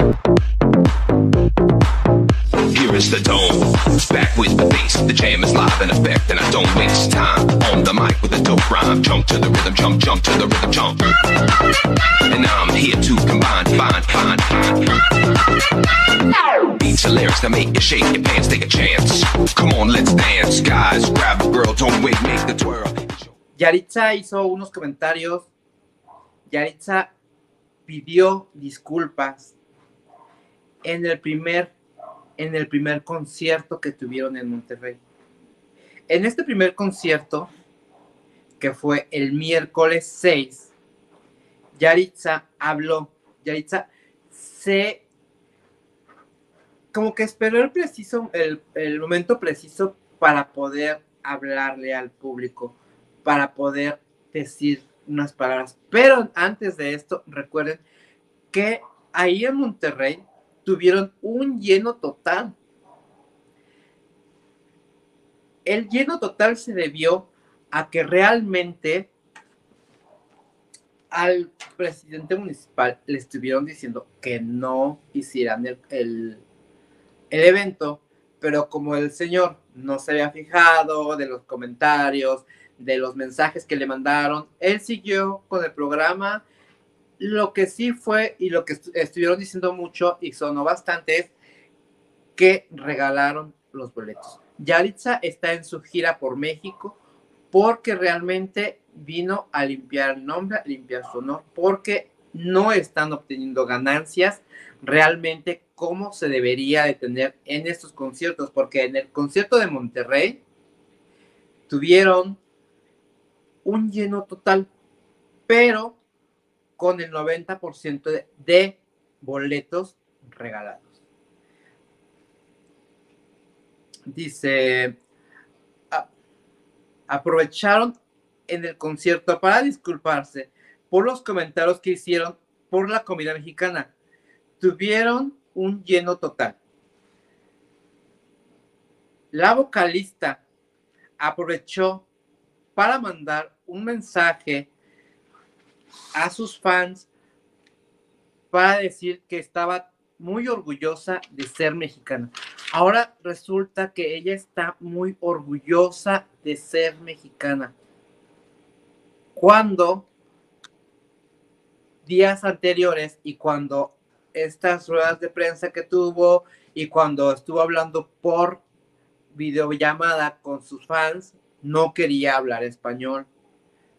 Here is the dome, back with the bass. The jam is live in effect, and I don't waste time. On the mic with a dope rhyme, jump to the rhythm, jump, jump to the rhythm, jump. And I'm here to combine, find, find, find. Beats and lyrics make you shake your pants, take a chance. Come on, let's dance, guys. Grab a girl, don't wait, make the twirl. Yaritza hizo unos comentarios. Yaritza pidió disculpas en el primer en el primer concierto que tuvieron en Monterrey. En este primer concierto, que fue el miércoles 6, Yaritza habló. Yaritza se como que esperó el preciso, el, el momento preciso para poder hablarle al público, para poder decir unas palabras. Pero antes de esto, recuerden que ahí en Monterrey tuvieron un lleno total. El lleno total se debió a que realmente al presidente municipal le estuvieron diciendo que no hicieran el, el, evento, pero como el señor no se había fijado de los comentarios, de los mensajes que le mandaron, él siguió con el programa lo que sí fue y lo que estuvieron diciendo mucho y sonó bastante es que regalaron los boletos. Yaritza está en su gira por México porque realmente vino a limpiar el nombre, a limpiar su honor, porque no están obteniendo ganancias realmente como se debería de tener en estos conciertos, porque en el concierto de Monterrey tuvieron un lleno total, pero con el 90% de, boletos regalados. Dice, aprovecharon en el concierto para disculparse por los comentarios que hicieron por la comida mexicana. Tuvieron un lleno total. La vocalista aprovechó para mandar un mensaje a sus fans para decir que estaba muy orgullosa de ser mexicana. Ahora resulta que ella está muy orgullosa de ser mexicana. Cuando días anteriores y cuando estas ruedas de prensa que tuvo y cuando estuvo hablando por videollamada con sus fans, no quería hablar español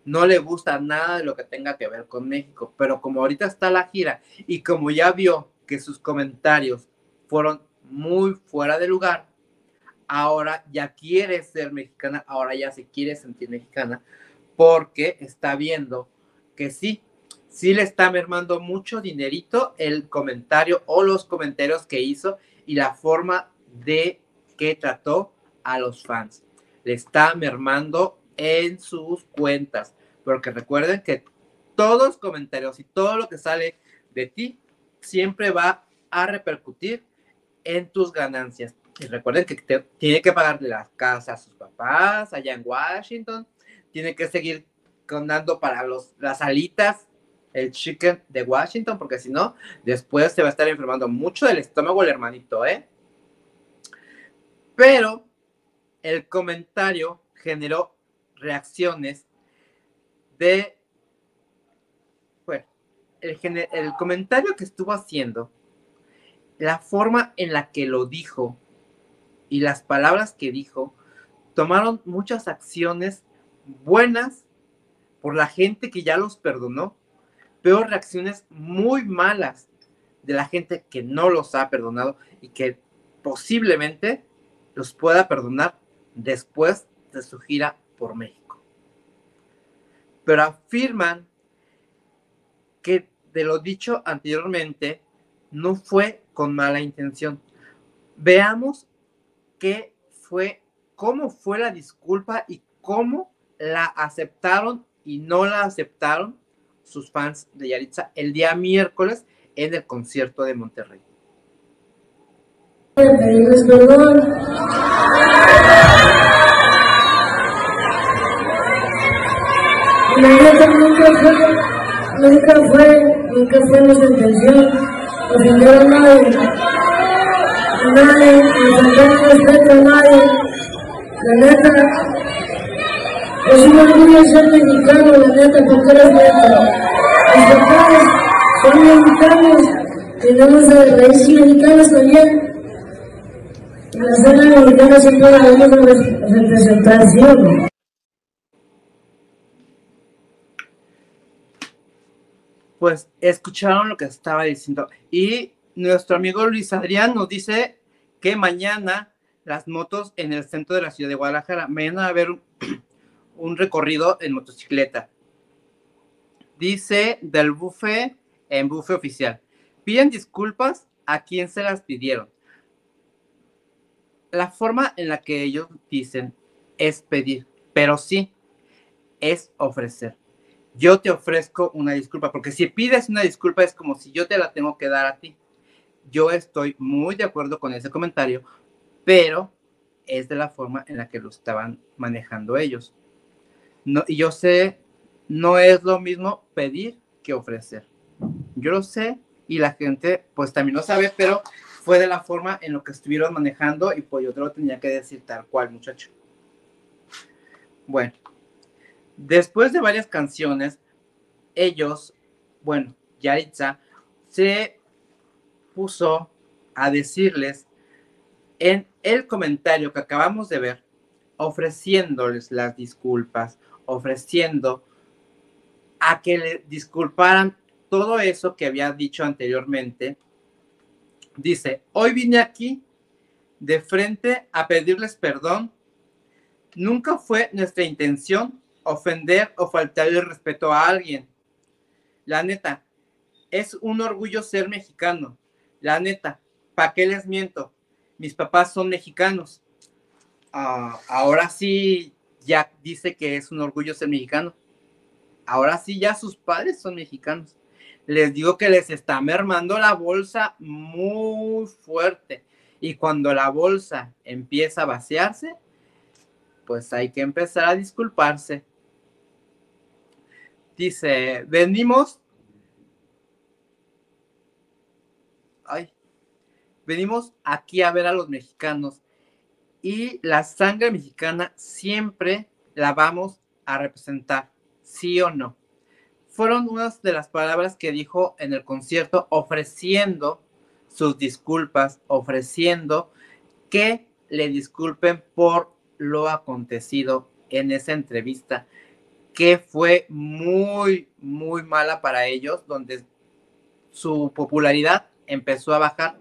no le gusta nada de lo que tenga que ver con México, pero como ahorita está la gira y como ya vio que sus comentarios fueron muy fuera de lugar, ahora ya quiere ser mexicana, ahora ya se quiere sentir mexicana, porque está viendo que sí, sí le está mermando mucho dinerito el comentario o los comentarios que hizo y la forma de que trató a los fans. Le está mermando en sus cuentas. Porque recuerden que todos los comentarios y todo lo que sale de ti siempre va a repercutir en tus ganancias. Y recuerden que tiene que pagarle las casas a sus papás allá en Washington. Tiene que seguir dando para los, las alitas el chicken de Washington, porque si no, después se va a estar enfermando mucho del estómago el hermanito, ¿eh? Pero el comentario generó reacciones de, bueno, el, el comentario que estuvo haciendo, la forma en la que lo dijo y las palabras que dijo, tomaron muchas acciones buenas por la gente que ya los perdonó, pero reacciones muy malas de la gente que no los ha perdonado y que posiblemente los pueda perdonar después de su gira por México. Pero afirman que de lo dicho anteriormente no fue con mala intención. Veamos qué fue, cómo fue la disculpa y cómo la aceptaron y no la aceptaron sus fans de Yaritza el día miércoles en el concierto de Monterrey. Nunca fue, nunca fue, nunca fue nuestra intención ofender a nadie. A nadie, ni faltar respeto a nadie. La neta, es un orgullo ser mexicano, la neta, porque eres neta. Mis papás son mexicanos, tenemos raíces mexicanas también. La escena mexicana siempre habido una representación. Pues escucharon lo que estaba diciendo. Y nuestro amigo Luis Adrián nos dice que mañana las motos en el centro de la ciudad de Guadalajara, mañana a haber un, recorrido en motocicleta. Dice del buffet en buffet oficial. Piden disculpas a quien se las pidieron. La forma en la que ellos dicen es pedir, pero sí es ofrecer yo te ofrezco una disculpa, porque si pides una disculpa es como si yo te la tengo que dar a ti. Yo estoy muy de acuerdo con ese comentario, pero es de la forma en la que lo estaban manejando ellos. No, y yo sé, no es lo mismo pedir que ofrecer. Yo lo sé y la gente pues también lo sabe, pero fue de la forma en lo que estuvieron manejando y pues yo te lo tenía que decir tal cual, muchacho. Bueno, Después de varias canciones, ellos, bueno, Yaritza, se puso a decirles en el comentario que acabamos de ver, ofreciéndoles las disculpas, ofreciendo a que le disculparan todo eso que había dicho anteriormente. Dice, hoy vine aquí de frente a pedirles perdón. Nunca fue nuestra intención ofender o faltarle respeto a alguien. La neta, es un orgullo ser mexicano. La neta, ¿para qué les miento? Mis papás son mexicanos. Ah, ahora sí, ya dice que es un orgullo ser mexicano. Ahora sí, ya sus padres son mexicanos. Les digo que les está mermando la bolsa muy fuerte. Y cuando la bolsa empieza a vaciarse, pues hay que empezar a disculparse. Dice, venimos. Ay, venimos aquí a ver a los mexicanos y la sangre mexicana siempre la vamos a representar, sí o no. Fueron unas de las palabras que dijo en el concierto ofreciendo sus disculpas, ofreciendo que le disculpen por lo acontecido en esa entrevista que fue muy, muy mala para ellos, donde su popularidad empezó a bajar.